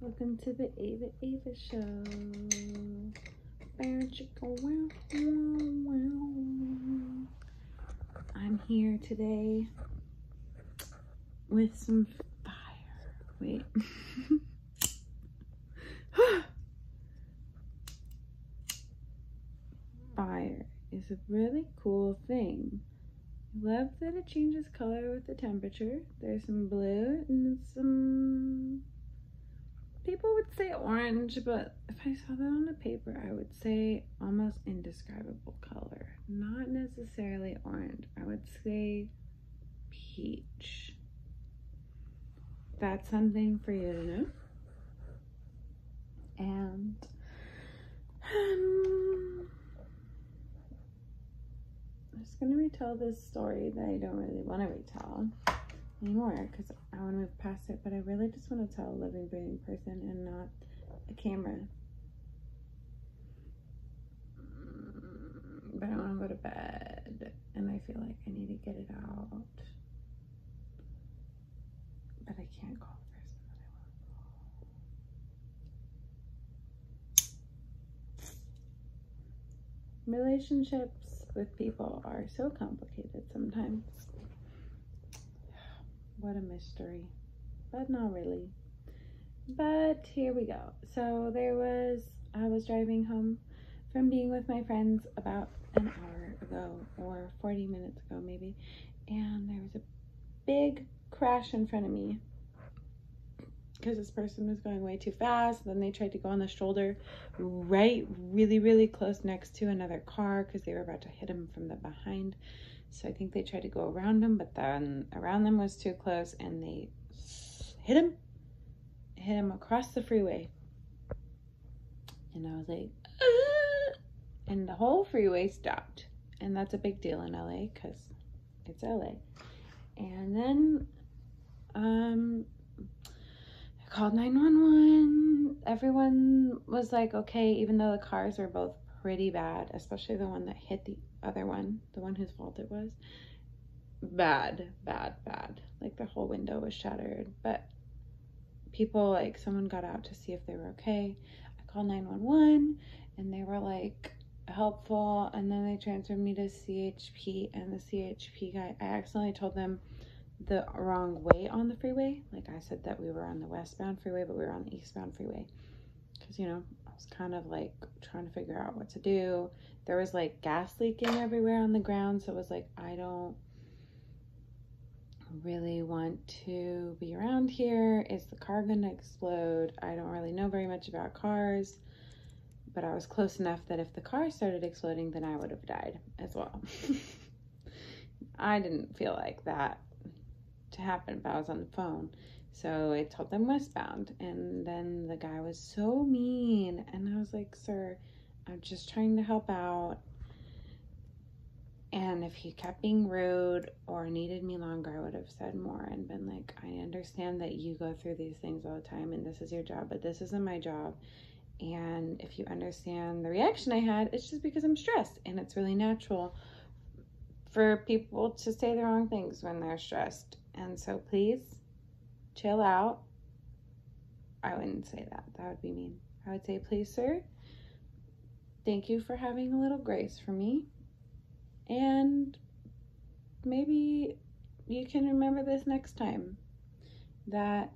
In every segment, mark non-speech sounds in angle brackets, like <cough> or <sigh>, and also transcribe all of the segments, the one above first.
Welcome to the AEVA AVEA Show. I'm here today with some fire. Wait. <gasps> fire is a really cool thing. I love that it changes color with the temperature. There's some blue and say orange, but if I saw that on the paper, I would say almost indescribable color. Not necessarily orange. I would say peach. That's something for you to know. And um, I'm just going to retell this story that I don't really want to retell anymore because I want to move past it, but I really just want to tell a living, breathing person and not a camera. But I want to go to bed and I feel like I need to get it out. But I can't call the person that I want to call. Relationships with people are so complicated sometimes. What a mystery. But not really. But here we go. So there was, I was driving home from being with my friends about an hour ago or 40 minutes ago, maybe. And there was a big crash in front of me because this person was going way too fast. Then they tried to go on the shoulder right, really, really close next to another car because they were about to hit him from the behind. So I think they tried to go around him, but then around them was too close and they hit him, hit him across the freeway. And I was like, and the whole freeway stopped. And that's a big deal in LA because it's LA. And then um, I called 911. Everyone was like, okay, even though the cars were both pretty bad, especially the one that hit the other one, the one whose fault it was. Bad, bad, bad. Like the whole window was shattered. But people, like, someone got out to see if they were okay. I called 911 and they were like helpful. And then they transferred me to CHP. And the CHP guy, I accidentally told them the wrong way on the freeway. Like I said that we were on the westbound freeway, but we were on the eastbound freeway. Because, you know, was kind of like trying to figure out what to do there was like gas leaking everywhere on the ground. So it was like, I don't really want to be around here. Is the car going to explode? I don't really know very much about cars, but I was close enough that if the car started exploding, then I would have died as well. <laughs> I didn't feel like that to happen if I was on the phone. So I told them westbound, and then the guy was so mean. And I was like, Sir, I'm just trying to help out. And if he kept being rude or needed me longer, I would have said more and been like, I understand that you go through these things all the time and this is your job, but this isn't my job. And if you understand the reaction I had, it's just because I'm stressed and it's really natural for people to say the wrong things when they're stressed. And so please chill out. I wouldn't say that. That would be mean. I would say, please, sir, thank you for having a little grace for me. And maybe you can remember this next time that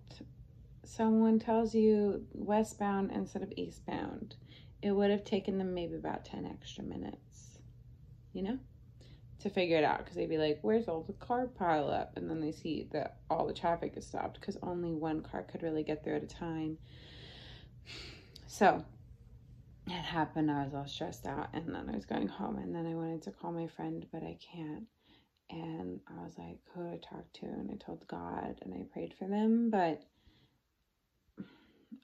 someone tells you westbound instead of eastbound. It would have taken them maybe about 10 extra minutes, you know, to figure it out because they'd be like, Where's all the car pile up? And then they see that all the traffic is stopped because only one car could really get through at a time. So, it happened, I was all stressed out, and then I was going home, and then I wanted to call my friend, but I can't. And I was like, who do I talk to? And I told God, and I prayed for them, but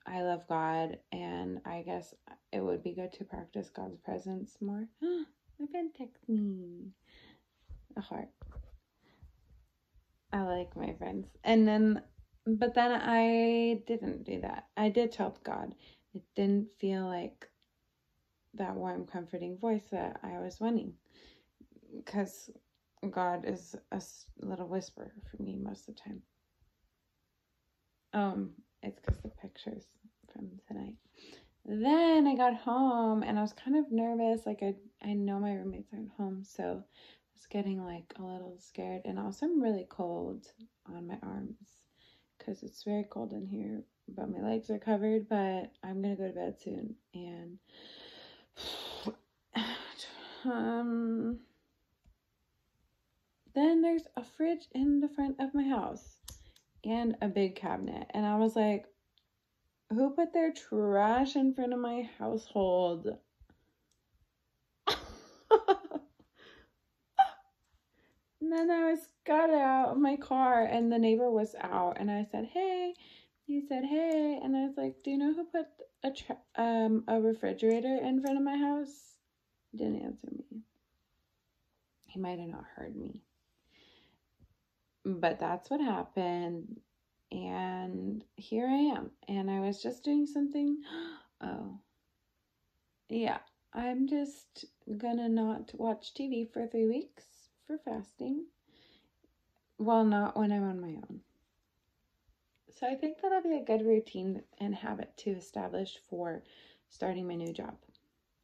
I love God, and I guess it would be good to practice God's presence more. <gasps> my friend text me a heart. I like my friends, and then, but then I didn't do that. I did tell God. It didn't feel like that warm, comforting voice that I was wanting. Because God is a little whisper for me most of the time. Um, it's because the pictures from tonight. Then I got home and I was kind of nervous. Like I I know my roommates aren't home, so was getting like a little scared. And also I'm really cold on my arms because it's very cold in here. But my legs are covered, but I'm gonna go to bed soon. And <sighs> um then there's a fridge in the front of my house and a big cabinet. And I was like, who put their trash in front of my household? And then I was got out of my car and the neighbor was out and I said, "Hey." He said, "Hey." And I was like, "Do you know who put a um a refrigerator in front of my house?" He didn't answer me. He might have not heard me. But that's what happened and here I am. And I was just doing something. <gasps> Oh, yeah. I'm just gonna not watch TV for three weeks for fasting. Well, not when I'm on my own. So I think that'll be a good routine and habit to establish for starting my new job.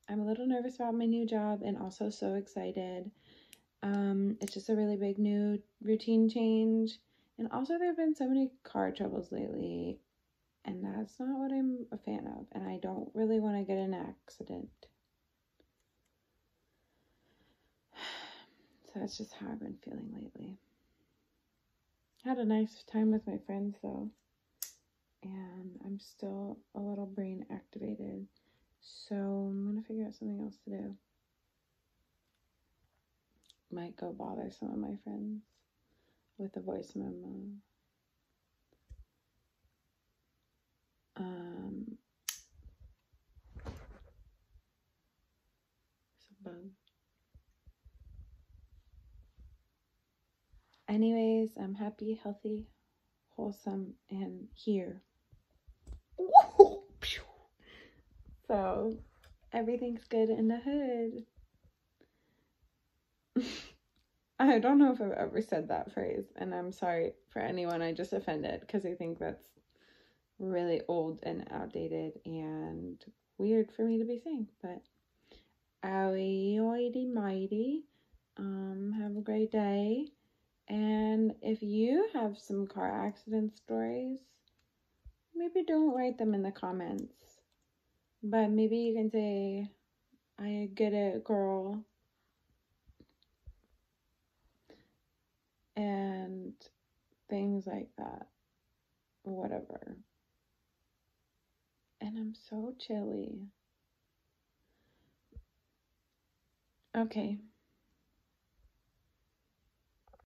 I'm a little nervous about my new job and also so excited. Um, it's just a really big new routine change and also, there have been so many car troubles lately, and that's not what I'm a fan of. And I don't really want to get an accident. That's just how I've been feeling lately. Had a nice time with my friends though, and I'm still a little brain activated. So I'm gonna figure out something else to do. Might go bother some of my friends with a voice memo. Um, it's a bug. Anyways, I'm happy, healthy, wholesome, and here. So everything's good in the hood. <laughs> I don't know if I've ever said that phrase, and I'm sorry for anyone I just offended because I think that's really old and outdated and weird for me to be saying. But owie mighty, um, have a great day. And if you have some car accident stories, maybe don't write them in the comments, but maybe you can say, I get it, girl and things like that. Whatever. And I'm so chilly. Okay.